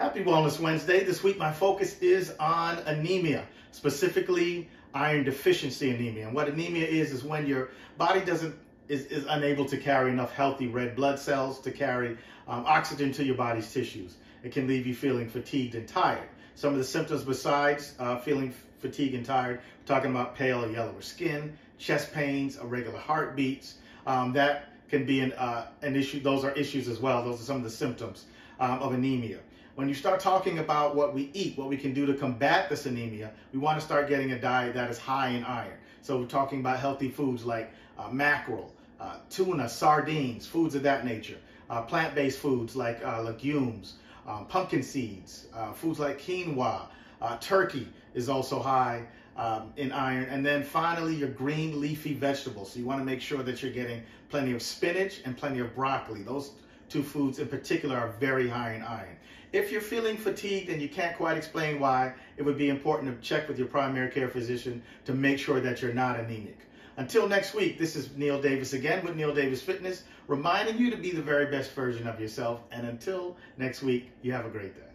Happy Wellness Wednesday. This week, my focus is on anemia, specifically iron deficiency anemia. And what anemia is, is when your body doesn't is, is unable to carry enough healthy red blood cells to carry um, oxygen to your body's tissues. It can leave you feeling fatigued and tired. Some of the symptoms besides uh, feeling fatigued and tired, we're talking about pale or yellower skin, chest pains, irregular heartbeats. Um, that can be an, uh, an issue. Those are issues as well. Those are some of the symptoms um, of anemia. When you start talking about what we eat, what we can do to combat this anemia, we want to start getting a diet that is high in iron. So we're talking about healthy foods like uh, mackerel, uh, tuna, sardines, foods of that nature. Uh, plant-based foods like uh, legumes, um, pumpkin seeds, uh, foods like quinoa, uh, turkey is also high um, in iron. And then finally, your green leafy vegetables. So you want to make sure that you're getting plenty of spinach and plenty of broccoli. Those two foods in particular are very high in iron. If you're feeling fatigued and you can't quite explain why, it would be important to check with your primary care physician to make sure that you're not anemic. Until next week, this is Neale Davis again with Neale Davis Fitness, reminding you to be the very best version of yourself. And until next week, you have a great day.